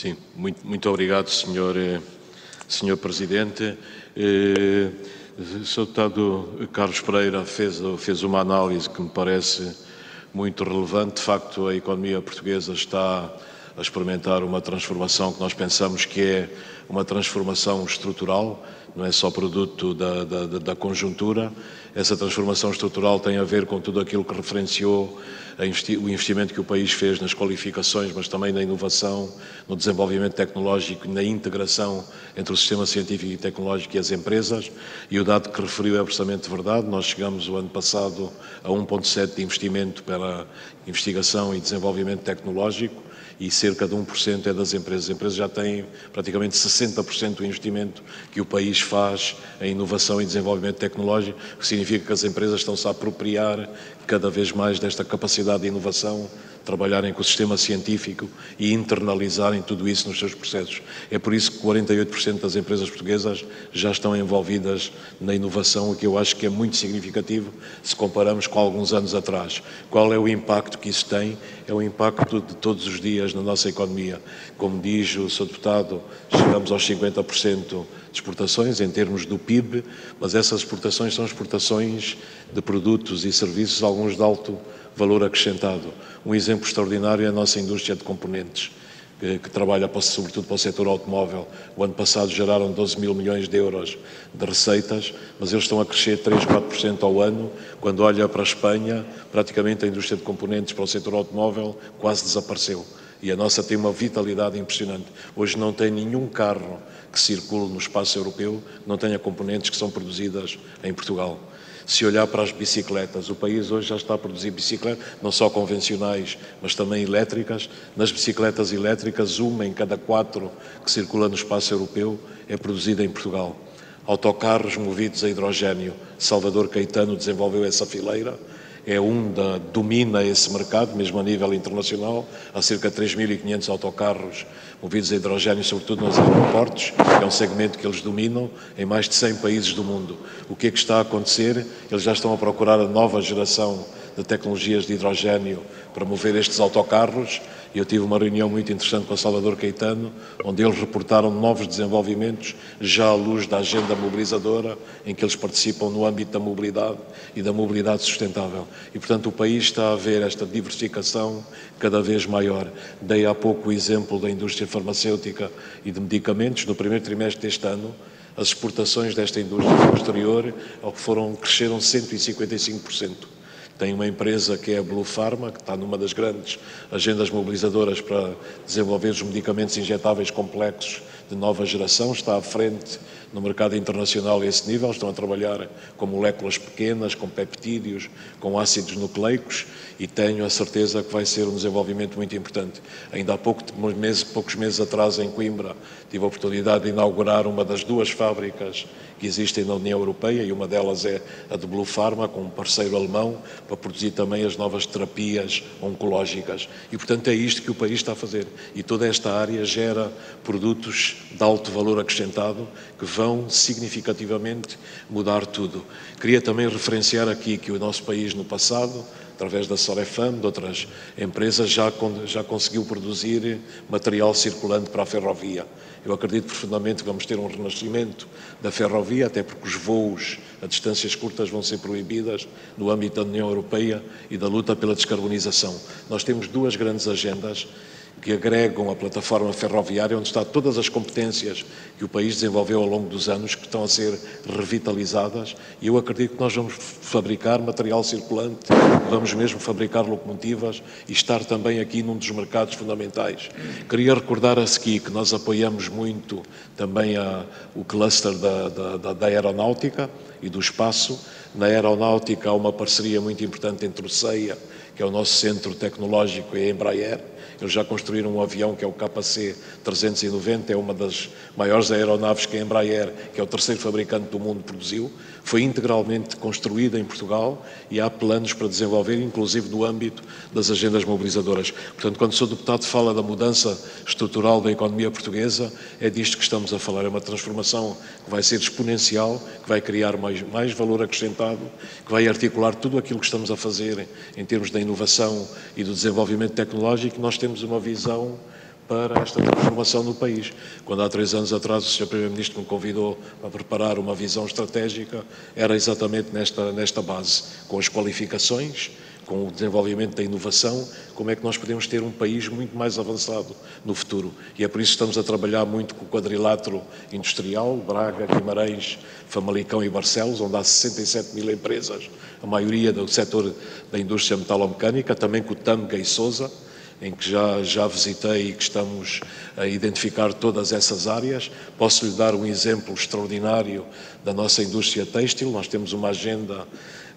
Sim, muito, muito obrigado, senhor, eh, senhor Presidente. Eh, o Sr. Deputado Carlos Pereira fez, fez uma análise que me parece muito relevante. De facto, a economia portuguesa está a experimentar uma transformação que nós pensamos que é uma transformação estrutural, não é só produto da, da, da conjuntura. Essa transformação estrutural tem a ver com tudo aquilo que referenciou investi o investimento que o país fez nas qualificações, mas também na inovação, no desenvolvimento tecnológico na integração entre o sistema científico e tecnológico e as empresas. E o dado que referiu é absolutamente verdade. Nós chegamos o ano passado a 1,7% de investimento pela investigação e desenvolvimento tecnológico e cerca de 1% é das empresas. As empresas já têm praticamente 60% do investimento que o país faz em inovação e desenvolvimento tecnológico, o que significa que as empresas estão-se a apropriar cada vez mais desta capacidade de inovação trabalharem com o sistema científico e internalizarem tudo isso nos seus processos. É por isso que 48% das empresas portuguesas já estão envolvidas na inovação, o que eu acho que é muito significativo se comparamos com alguns anos atrás. Qual é o impacto que isso tem? É o impacto de todos os dias na nossa economia. Como diz o Sr. Deputado, chegamos aos 50% de exportações em termos do PIB, mas essas exportações são exportações de produtos e serviços, alguns de alto valor acrescentado. Um exemplo extraordinário é a nossa indústria de componentes, que, que trabalha para, sobretudo para o setor automóvel. O ano passado geraram 12 mil milhões de euros de receitas, mas eles estão a crescer 3, 4% ao ano. Quando olha para a Espanha, praticamente a indústria de componentes para o setor automóvel quase desapareceu. E a nossa tem uma vitalidade impressionante. Hoje não tem nenhum carro que circule no espaço europeu que não tenha componentes que são produzidas em Portugal. Se olhar para as bicicletas, o país hoje já está a produzir bicicletas, não só convencionais, mas também elétricas. Nas bicicletas elétricas, uma em cada quatro que circula no espaço europeu é produzida em Portugal. Autocarros movidos a hidrogênio. Salvador Caetano desenvolveu essa fileira é um da, domina esse mercado, mesmo a nível internacional. Há cerca de 3.500 autocarros movidos a hidrogênio, sobretudo nos aeroportos, é um segmento que eles dominam em mais de 100 países do mundo. O que é que está a acontecer? Eles já estão a procurar a nova geração de tecnologias de hidrogênio para mover estes autocarros eu tive uma reunião muito interessante com o Salvador Caetano, onde eles reportaram novos desenvolvimentos, já à luz da agenda mobilizadora, em que eles participam no âmbito da mobilidade e da mobilidade sustentável. E, portanto, o país está a ver esta diversificação cada vez maior. Dei há pouco o exemplo da indústria farmacêutica e de medicamentos. No primeiro trimestre deste ano, as exportações desta indústria posterior ao que foram, cresceram 155%. Tem uma empresa que é a Blue Pharma, que está numa das grandes agendas mobilizadoras para desenvolver os medicamentos injetáveis complexos de nova geração, está à frente no mercado internacional a esse nível, estão a trabalhar com moléculas pequenas, com peptídeos, com ácidos nucleicos e tenho a certeza que vai ser um desenvolvimento muito importante. Ainda há pouco, meses, poucos meses atrás, em Coimbra, tive a oportunidade de inaugurar uma das duas fábricas que existem na União Europeia e uma delas é a de Blue Pharma, com um parceiro alemão, para produzir também as novas terapias oncológicas. E, portanto, é isto que o país está a fazer. E toda esta área gera produtos de alto valor acrescentado que vão significativamente mudar tudo. Queria também referenciar aqui que o nosso país, no passado, através da Sorefam, de outras empresas, já, já conseguiu produzir material circulante para a ferrovia. Eu acredito profundamente que vamos ter um renascimento da ferrovia, até porque os voos a distâncias curtas vão ser proibidas no âmbito da União Europeia e da luta pela descarbonização. Nós temos duas grandes agendas que agregam a plataforma ferroviária, onde está todas as competências que o país desenvolveu ao longo dos anos, que estão a ser revitalizadas, e eu acredito que nós vamos fabricar material circulante, vamos mesmo fabricar locomotivas e estar também aqui num dos mercados fundamentais. Queria recordar a SKI que nós apoiamos muito também a, o cluster da, da, da aeronáutica e do espaço. Na aeronáutica há uma parceria muito importante entre o CEIA, que é o nosso centro tecnológico, e a Embraer, eles já construíram um avião que é o KC-390, é uma das maiores aeronaves que a Embraer, que é o terceiro fabricante do mundo, produziu. Foi integralmente construída em Portugal e há planos para desenvolver, inclusive no âmbito das agendas mobilizadoras. Portanto, quando o Sr. Deputado fala da mudança estrutural da economia portuguesa, é disto que estamos a falar. É uma transformação que vai ser exponencial, que vai criar mais, mais valor acrescentado, que vai articular tudo aquilo que estamos a fazer em termos da inovação e do desenvolvimento tecnológico. Nós temos uma visão para esta transformação no país. Quando há três anos atrás o Sr. Primeiro-Ministro me convidou a preparar uma visão estratégica, era exatamente nesta, nesta base, com as qualificações, com o desenvolvimento da inovação, como é que nós podemos ter um país muito mais avançado no futuro. E é por isso que estamos a trabalhar muito com o quadrilátero industrial, Braga, Guimarães, Famalicão e Barcelos, onde há 67 mil empresas, a maioria do setor da indústria metalomecânica, também com o Tâmega e Sousa, em que já, já visitei e que estamos a identificar todas essas áreas. Posso lhe dar um exemplo extraordinário da nossa indústria têxtil. Nós temos uma agenda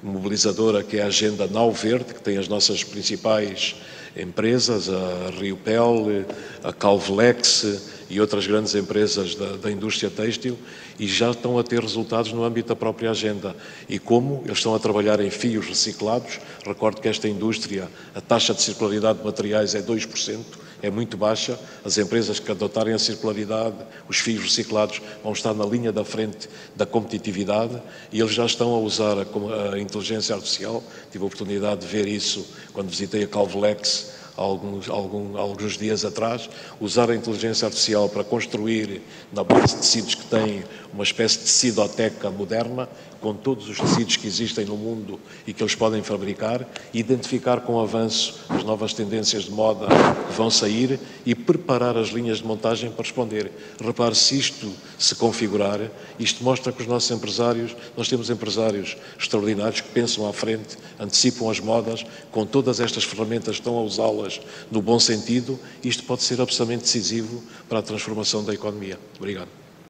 mobilizadora que é a Agenda Nau Verde, que tem as nossas principais empresas, a Riopel, a Calvelex e outras grandes empresas da, da, indústria têxtil e já estão a ter resultados no âmbito da própria agenda. E como eles estão a trabalhar em fios reciclados, recordo que esta indústria, a taxa de circularidade de materiais é 2%, é muito baixa. As empresas que adotarem a circularidade, os fios reciclados, vão estar na linha da frente da competitividade e eles já estão a usar a, a inteligência artificial. Tive a oportunidade de ver isso quando visitei a Calvelex alguns, algum, alguns dias atrás, usar a inteligência artificial para construir, na base de tecidos que têm, uma espécie de tecidoteca moderna, com todos os tecidos que existem no mundo e que eles podem fabricar, identificar com avanço as novas tendências de moda que vão sair e preparar as linhas de montagem para responder. Repare, se isto se configurar, isto mostra que os nossos empresários, nós temos empresários extraordinários que pensam à frente, antecipam as modas, com todas estas ferramentas estão a usá-las no bom sentido, isto pode ser absolutamente decisivo para a transformação da economia. Obrigado.